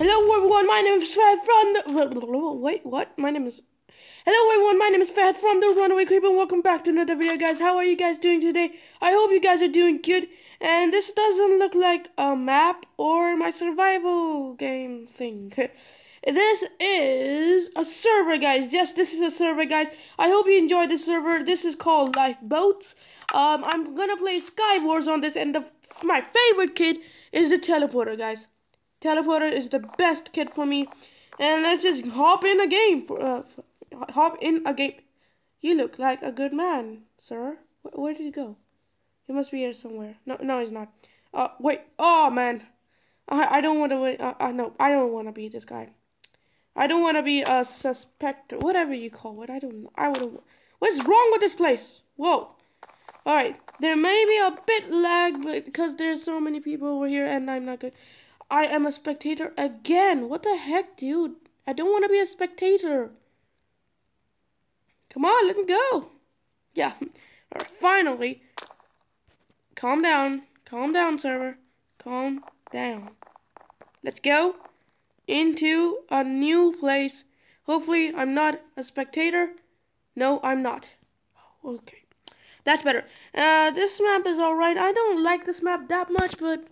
Hello everyone, my name is Fred from the... Wait, what? My name is... Hello everyone, my name is Fred from the Runaway Creeper and welcome back to another video guys. How are you guys doing today? I hope you guys are doing good. And this doesn't look like a map or my survival game thing. this is a server guys. Yes, this is a server guys. I hope you enjoy this server. This is called Lifeboats. Um, I'm gonna play Sky Wars on this and the, my favorite kid is the teleporter guys. Teleporter is the best kit for me. And let's just hop in a game. For, uh, for, hop in a game. You look like a good man, sir. Where, where did he go? He must be here somewhere. No, no, he's not. Uh, wait. Oh man, I I don't want to. Uh, uh, no, I don't want to be this guy. I don't want to be a suspect, or whatever you call it. I don't. I would. What's wrong with this place? Whoa. All right. There may be a bit lag, because there's so many people over here, and I'm not good. I am a spectator again. What the heck, dude? I don't want to be a spectator. Come on, let me go. Yeah. Alright, finally. Calm down. Calm down, server. Calm down. Let's go into a new place. Hopefully, I'm not a spectator. No, I'm not. Okay. That's better. Uh, this map is alright. I don't like this map that much, but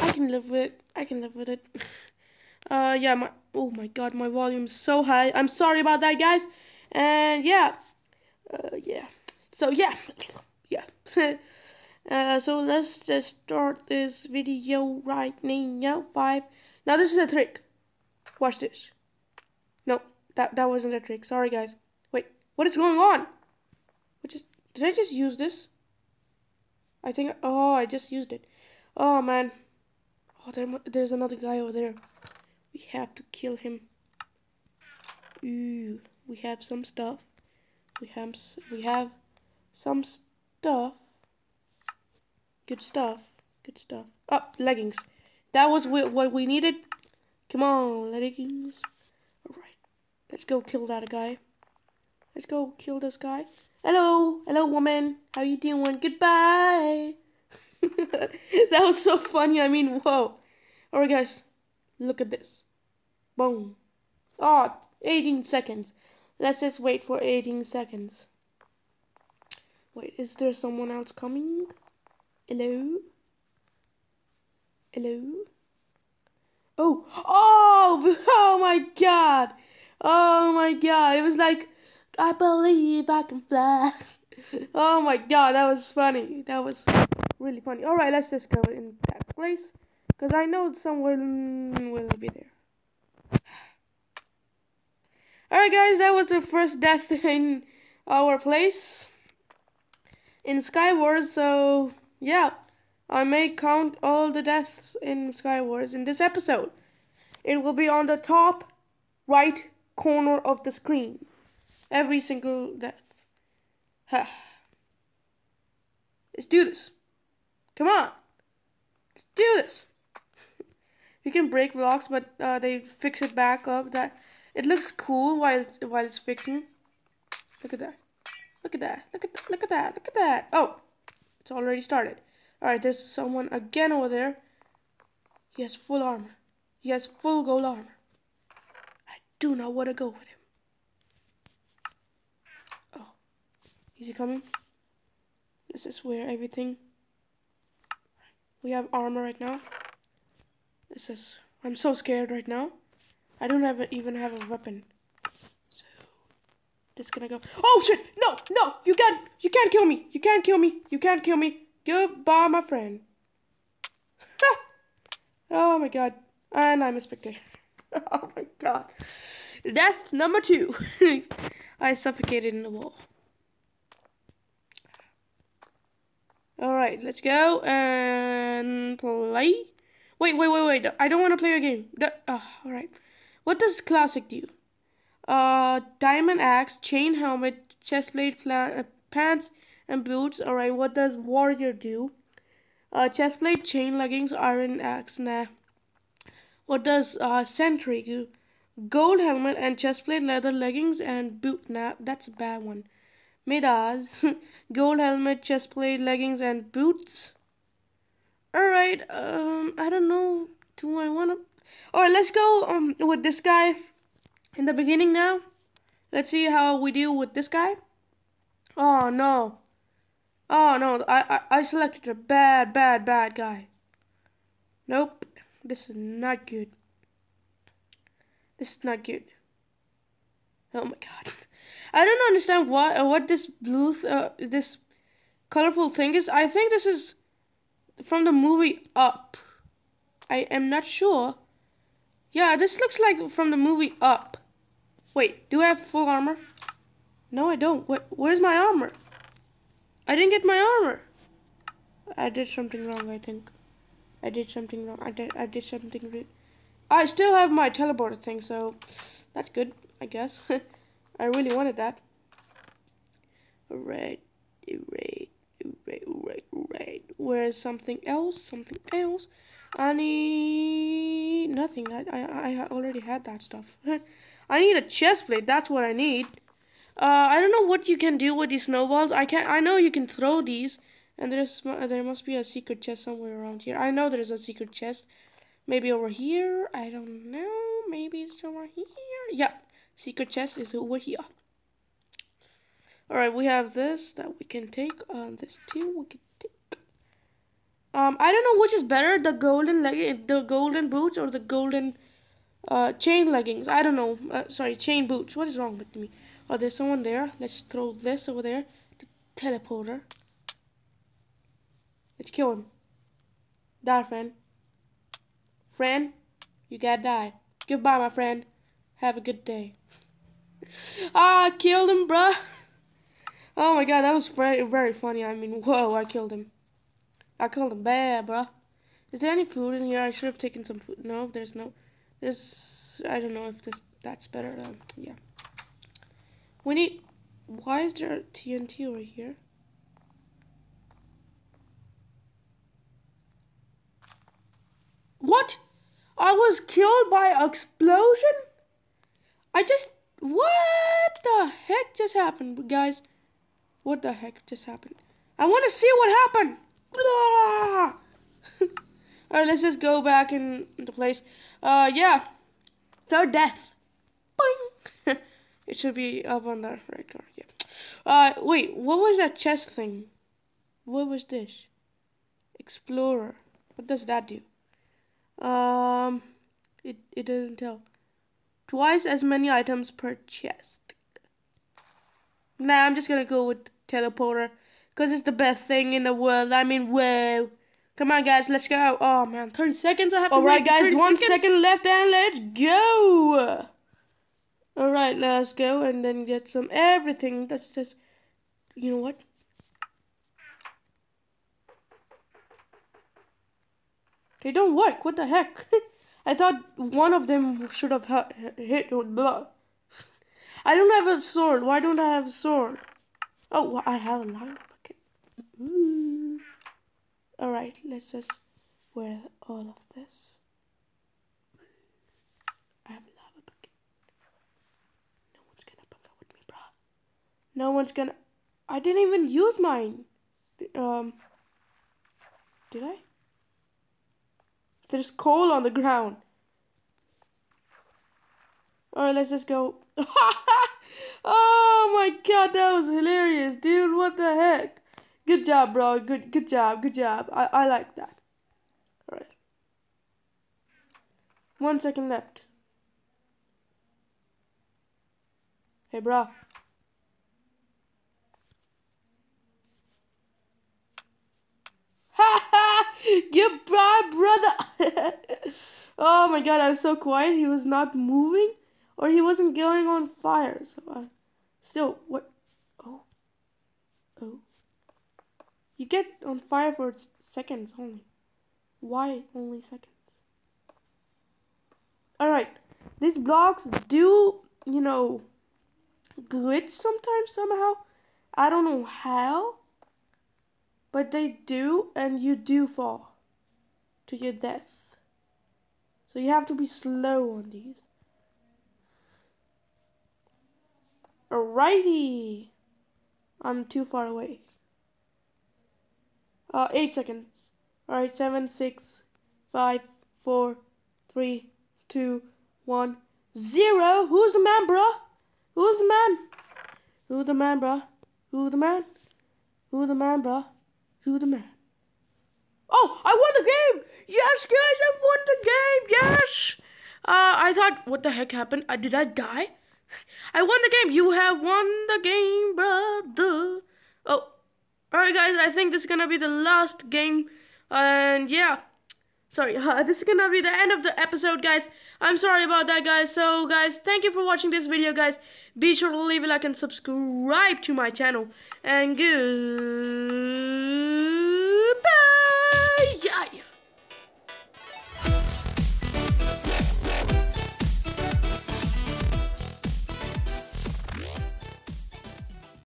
I can live with it. I can live with it. Uh, yeah, my, oh my god, my volume's so high. I'm sorry about that, guys. And yeah, uh, yeah. So yeah, yeah. uh, so let's just start this video right now. Five. Now this is a trick. Watch this. No, that that wasn't a trick. Sorry, guys. Wait, what is going on? What just did I just use this? I think. Oh, I just used it. Oh man. Oh, there, there's another guy over there. We have to kill him. Ooh, we have some stuff. We have we have some stuff. Good stuff. Good stuff. Oh, leggings. That was what we needed. Come on, leggings. Alright. Let's go kill that guy. Let's go kill this guy. Hello. Hello, woman. How you doing? Goodbye. that was so funny. I mean, whoa. Oh Alright, guys. Look at this. Boom. Oh, 18 seconds. Let's just wait for 18 seconds. Wait, is there someone else coming? Hello? Hello? Oh, oh, oh my god. Oh my god. It was like, I believe I can fly. oh my god, that was funny. That was really funny. Alright, let's just go in that place. Because I know someone will be there. Alright guys, that was the first death in our place in Skywars, so yeah. I may count all the deaths in Skywars in this episode. It will be on the top right corner of the screen. Every single death. Let's do this. Come on. Let's do this. You can break blocks, but uh, they fix it back up. That it looks cool while it's, while it's fixing. Look at that. Look at that. Look at that. Look at that. Look at that. Oh, it's already started. All right, there's someone again over there. He has full armor. He has full gold armor. I do not want to go with him. Oh, is he coming? This is where everything. We have armor right now. This is. I'm so scared right now. I don't have a, even have a weapon. So this gonna go. Oh shit! No, no! You can't! You can't kill me! You can't kill me! You can't kill me! Goodbye, my friend. oh my god! And I'm a spectator. oh my god! Death number two. I suffocated in the wall. Alright, let's go and play. Wait, wait, wait, wait. I don't want to play a game. Uh, Alright. What does Classic do? Uh, diamond axe, chain helmet, chestplate, uh, pants, and boots. Alright, what does Warrior do? Uh, chestplate, chain, leggings, iron axe. Nah. What does uh, Sentry do? Gold helmet and chestplate, leather leggings, and boot. Nah, that's a bad one. Midas, gold helmet, chest plate, leggings, and boots. Alright, um, I don't know. Do I want to... Alright, let's go um with this guy in the beginning now. Let's see how we deal with this guy. Oh no. Oh no, I, I, I selected a bad, bad, bad guy. Nope. This is not good. This is not good. Oh my god. I don't understand what uh, what this blue uh, this colorful thing is. I think this is from the movie Up. I am not sure. Yeah, this looks like from the movie Up. Wait, do I have full armor? No, I don't. What? Where's my armor? I didn't get my armor. I did something wrong, I think. I did something wrong. I did I did something I still have my teleporter thing, so that's good, I guess. I really wanted that. Alright, alright, alright, alright, alright. Where's something else? Something else. I need nothing. I I I already had that stuff. I need a chest plate. That's what I need. Uh, I don't know what you can do with these snowballs. I can I know you can throw these, and there's there must be a secret chest somewhere around here. I know there's a secret chest. Maybe over here. I don't know. Maybe it's over here. Yeah, secret chest is over here. All right, we have this that we can take. Um, this too we can take. Um, I don't know which is better, the golden leg, the golden boots, or the golden uh chain leggings. I don't know. Uh, sorry, chain boots. What is wrong with me? Oh, there's someone there. Let's throw this over there. The teleporter. Let's kill him. Die, friend. Friend, you gotta die. Goodbye, my friend. Have a good day. ah, I killed him, bruh. Oh my god, that was very, very funny. I mean, whoa, I killed him. I killed him bad, bruh. Is there any food in here? I should have taken some food. No, there's no. There's. I don't know if this that's better. Um, yeah. We need. Why is there TNT over here? What? I was killed by explosion? I just. What the heck just happened, guys? What the heck just happened? I want to see what happened. Alright, let's just go back in the place. Uh, yeah. Third death. Boing. It should be up on the right card. Yeah. Uh, wait. What was that chest thing? What was this? Explorer. What does that do? Um, it it doesn't tell. Twice as many items per chest. Nah, I'm just gonna go with teleporter because it's the best thing in the world. I mean, whoa. Come on, guys, let's go. Oh man, 30 seconds. I have. All right, guys, one seconds. second left, and let's go. Alright, let's go and then get some everything. That's just, you know what? They don't work. What the heck? I thought one of them should have hit. Blah. I don't have a sword. Why don't I have a sword? Oh, I have a lava bucket. Alright, let's just wear all of this. I have a lava bucket. No one's gonna with me. No one's gonna. I didn't even use mine. Um. Did I? There's coal on the ground. Alright, let's just go. oh my god, that was hilarious, dude. What the heck? Good job, bro. Good good job. Good job. I, I like that. Alright. One second left. Hey, bro. Goodbye, brother. oh my god, I was so quiet. He was not moving, or he wasn't going on fire. So, I still, what? Oh, oh. You get on fire for seconds only. Why only seconds? Alright, these blocks do, you know, glitch sometimes somehow. I don't know how. But they do, and you do fall to your death. So you have to be slow on these. Alrighty. I'm too far away. Uh, eight seconds. Alright, seven, six, five, four, three, two, one, zero. Who's the man, bruh? Who's the man? Who the man, bruh? Who the man? Who the man, bruh? Who the man? Oh, I won the game! Yes, guys, I won the game! Yes! Uh, I thought, what the heck happened? Uh, did I die? I won the game! You have won the game, brother! Oh, alright, guys, I think this is gonna be the last game. And yeah, sorry, uh, this is gonna be the end of the episode, guys. I'm sorry about that, guys. So, guys, thank you for watching this video, guys. Be sure to leave a like and subscribe to my channel. And goodbye!